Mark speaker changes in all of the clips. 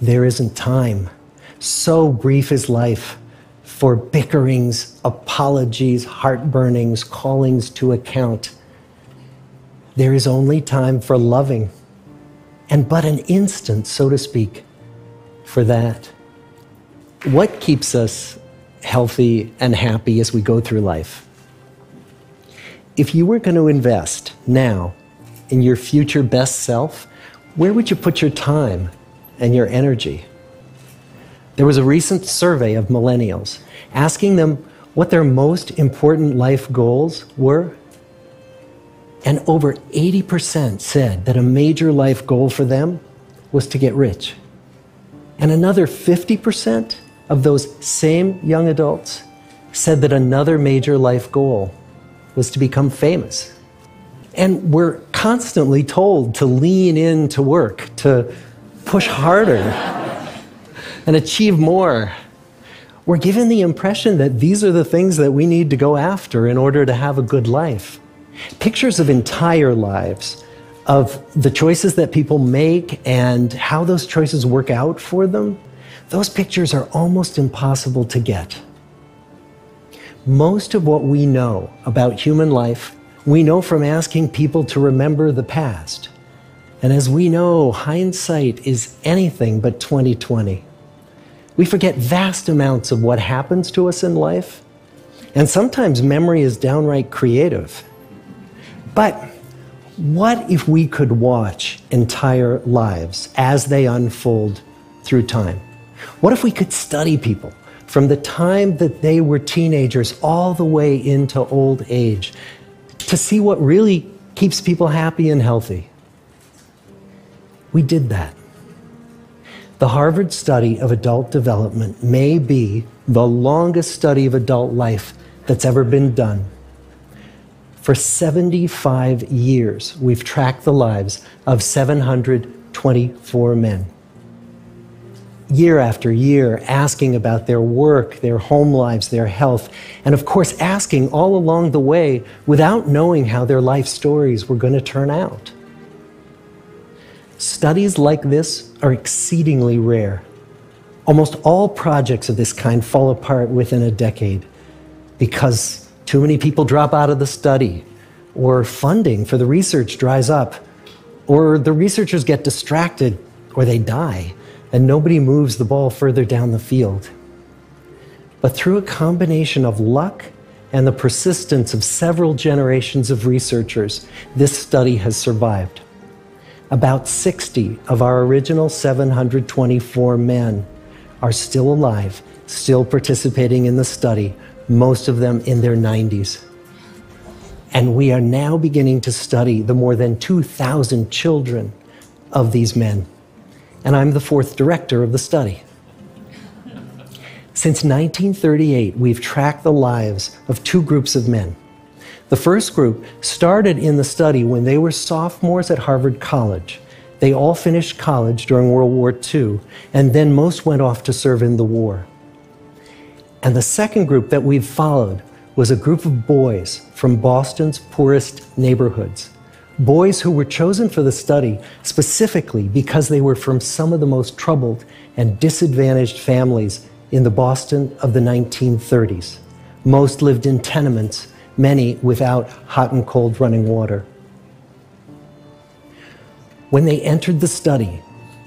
Speaker 1: There isn't time. So brief is life for bickerings, apologies, heartburnings, callings to account. There is only time for loving, and but an instant, so to speak, for that. What keeps us healthy and happy as we go through life? If you were going to invest now in your future best self, where would you put your time and your energy? There was a recent survey of millennials asking them what their most important life goals were. And over 80% said that a major life goal for them was to get rich. And another 50% of those same young adults said that another major life goal was to become famous. And we're constantly told to lean into work, to push harder, and achieve more. We're given the impression that these are the things that we need to go after in order to have a good life. Pictures of entire lives, of the choices that people make and how those choices work out for them, those pictures are almost impossible to get. Most of what we know about human life, we know from asking people to remember the past. And as we know, hindsight is anything but 2020. We forget vast amounts of what happens to us in life, and sometimes memory is downright creative. But what if we could watch entire lives as they unfold through time? What if we could study people from the time that they were teenagers all the way into old age to see what really keeps people happy and healthy? We did that. The Harvard study of adult development may be the longest study of adult life that's ever been done. For 75 years, we've tracked the lives of 724 men year after year asking about their work, their home lives, their health, and of course, asking all along the way without knowing how their life stories were going to turn out. Studies like this are exceedingly rare. Almost all projects of this kind fall apart within a decade because too many people drop out of the study, or funding for the research dries up, or the researchers get distracted, or they die and nobody moves the ball further down the field. But through a combination of luck and the persistence of several generations of researchers, this study has survived. About 60 of our original 724 men are still alive, still participating in the study, most of them in their 90s. And we are now beginning to study the more than 2,000 children of these men and I'm the fourth director of the study. Since 1938, we've tracked the lives of two groups of men. The first group started in the study when they were sophomores at Harvard College. They all finished college during World War II, and then most went off to serve in the war. And the second group that we've followed was a group of boys from Boston's poorest neighborhoods boys who were chosen for the study specifically because they were from some of the most troubled and disadvantaged families in the Boston of the 1930s. Most lived in tenements, many without hot and cold running water. When they entered the study,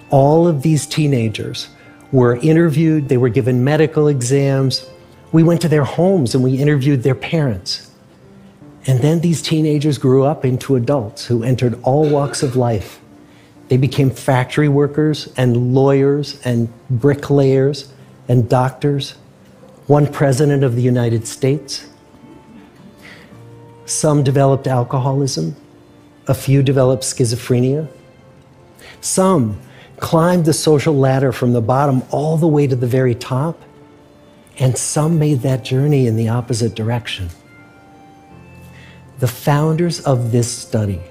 Speaker 1: all of these teenagers were interviewed, they were given medical exams. We went to their homes and we interviewed their parents. And then these teenagers grew up into adults who entered all walks of life. They became factory workers and lawyers and bricklayers and doctors, one president of the United States. Some developed alcoholism, a few developed schizophrenia. Some climbed the social ladder from the bottom all the way to the very top, and some made that journey in the opposite direction. The founders of this study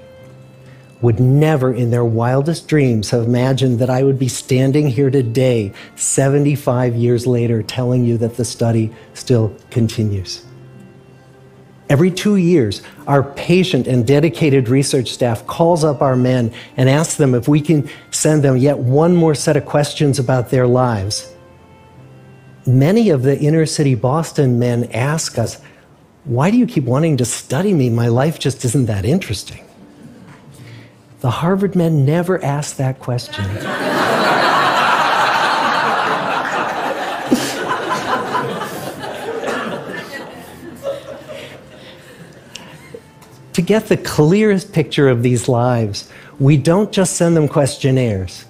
Speaker 1: would never in their wildest dreams have imagined that I would be standing here today, 75 years later, telling you that the study still continues. Every two years, our patient and dedicated research staff calls up our men and asks them if we can send them yet one more set of questions about their lives. Many of the inner city Boston men ask us, Why do you keep wanting to study me? My life just isn't that interesting. The Harvard men never ask that question. Get the clearest picture of these lives, we don't just send them questionnaires.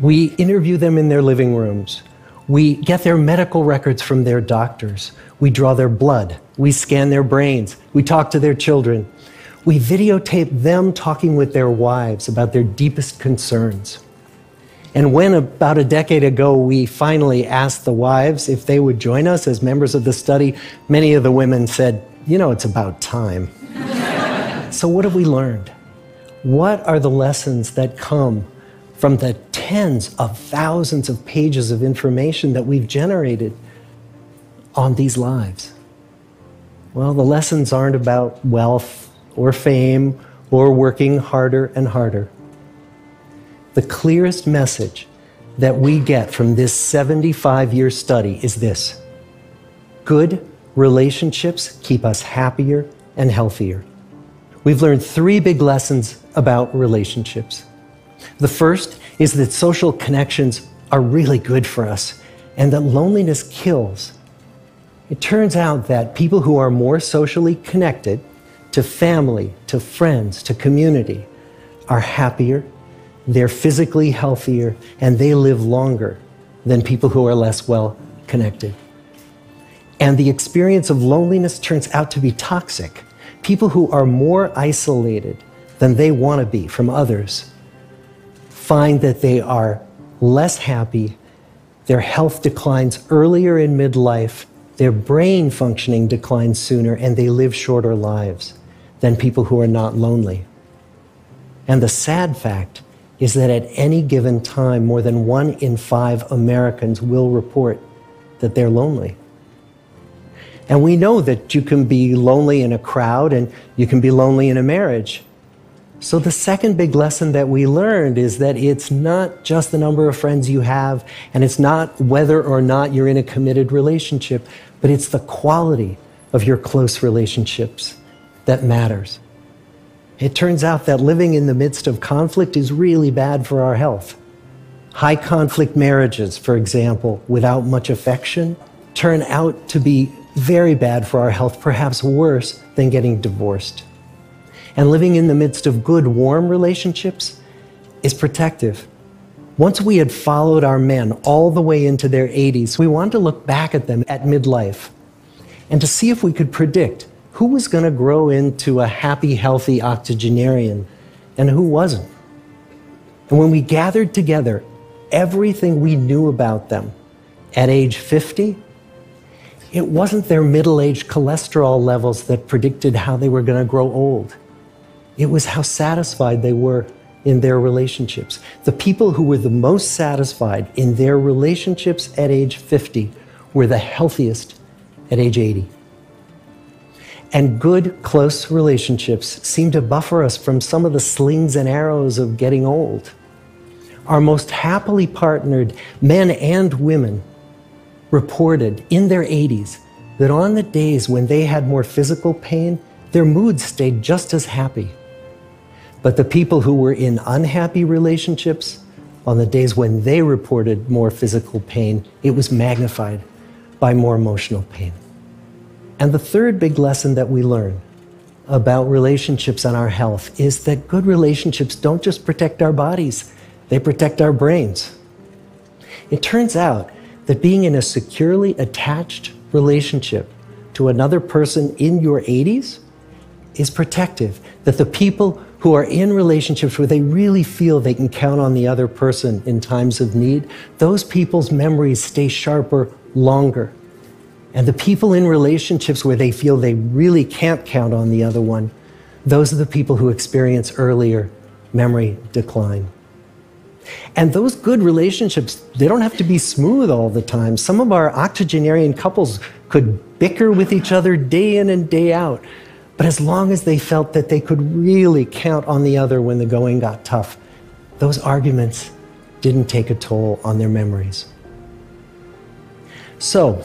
Speaker 1: We interview them in their living rooms. We get their medical records from their doctors. We draw their blood. We scan their brains. We talk to their children. We videotape them talking with their wives about their deepest concerns. And when about a decade ago we finally asked the wives if they would join us as members of the study, many of the women said, You know, it's about time. So, what have we learned? What are the lessons that come from the tens of thousands of pages of information that we've generated on these lives? Well, the lessons aren't about wealth or fame or working harder and harder. The clearest message that we get from this 75 year study is this good relationships keep us happier and healthier we've learned three big lessons about relationships. The first is that social connections are really good for us and that loneliness kills. It turns out that people who are more socially connected to family, to friends, to community are happier, they're physically healthier, and they live longer than people who are less well connected. And the experience of loneliness turns out to be toxic people who are more isolated than they want to be from others find that they are less happy, their health declines earlier in midlife, their brain functioning declines sooner, and they live shorter lives than people who are not lonely. And the sad fact is that at any given time, more than one in five Americans will report that they're lonely. And we know that you can be lonely in a crowd and you can be lonely in a marriage. So, the second big lesson that we learned is that it's not just the number of friends you have, and it's not whether or not you're in a committed relationship, but it's the quality of your close relationships that matters. It turns out that living in the midst of conflict is really bad for our health. High conflict marriages, for example, without much affection, turn out to be very bad for our health, perhaps worse than getting divorced. And living in the midst of good, warm relationships is protective. Once we had followed our men all the way into their 80s, we wanted to look back at them at midlife and to see if we could predict who was going to grow into a happy, healthy octogenarian and who wasn't. And when we gathered together everything we knew about them at age 50, it wasn't their middle aged cholesterol levels that predicted how they were going to grow old. It was how satisfied they were in their relationships. The people who were the most satisfied in their relationships at age 50 were the healthiest at age 80. And good, close relationships seem to buffer us from some of the slings and arrows of getting old. Our most happily partnered men and women reported in their 80s that on the days when they had more physical pain, their moods stayed just as happy. But the people who were in unhappy relationships, on the days when they reported more physical pain, it was magnified by more emotional pain. And the third big lesson that we learn about relationships and our health is that good relationships don't just protect our bodies, they protect our brains. It turns out that being in a securely attached relationship to another person in your 80s is protective. That the people who are in relationships where they really feel they can count on the other person in times of need, those people's memories stay sharper longer. And the people in relationships where they feel they really can't count on the other one, those are the people who experience earlier memory decline. And those good relationships, they don't have to be smooth all the time. Some of our octogenarian couples could bicker with each other day in and day out. But as long as they felt that they could really count on the other when the going got tough, those arguments didn't take a toll on their memories. So,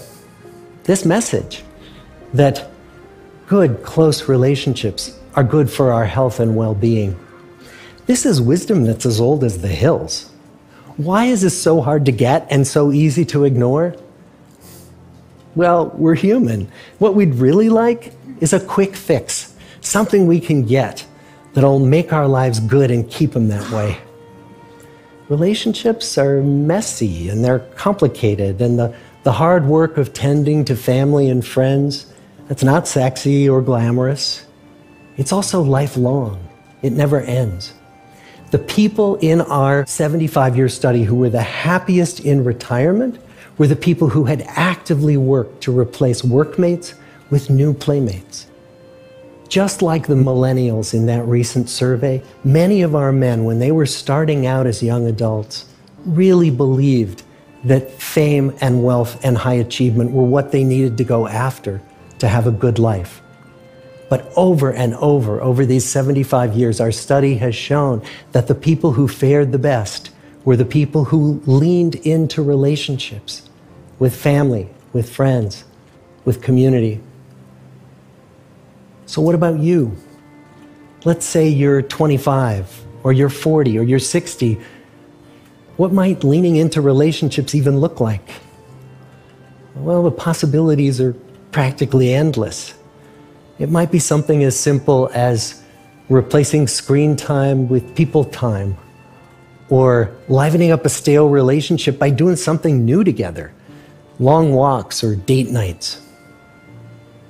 Speaker 1: this message that good, close relationships are good for our health and well being, this is wisdom that's as old as the hills. Why is this so hard to get and so easy to ignore? Well, we're human. What we'd really like is a quick fix, something we can get that'll make our lives good and keep them that way. Relationships are messy and they're complicated, and the, the hard work of tending to family and friends, that's not sexy or glamorous. It's also lifelong, it never ends. The people in our 75 year study who were the happiest in retirement were the people who had actively worked to replace workmates with new playmates. Just like the millennials in that recent survey, many of our men, when they were starting out as young adults, really believed that fame and wealth and high achievement were what they needed to go after to have a good life. But over and over, over these 75 years, our study has shown that the people who fared the best were the people who leaned into relationships with family, with friends, with community. So, what about you? Let's say you're 25, or you're 40, or you're 60. What might leaning into relationships even look like? Well, the possibilities are practically endless. It might be something as simple as replacing screen time with people time, or livening up a stale relationship by doing something new together, long walks or date nights,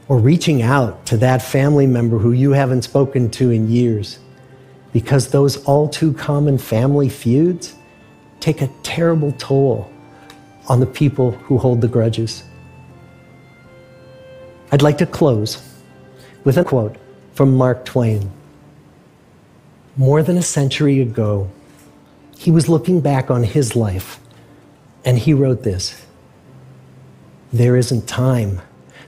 Speaker 1: or reaching out to that family member who you haven't spoken to in years, because those all too common family feuds take a terrible toll on the people who hold the grudges. I'd like to close with a quote from Mark Twain. More than a century ago, he was looking back on his life and he wrote this There isn't time,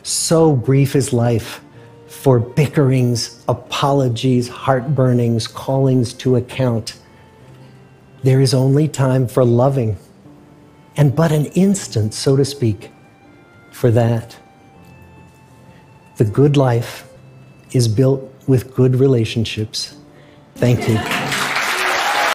Speaker 1: so brief is life, for bickerings, apologies, heartburnings, callings to account. There is only time for loving, and but an instant, so to speak, for that. The good life is built with good relationships. Thank you.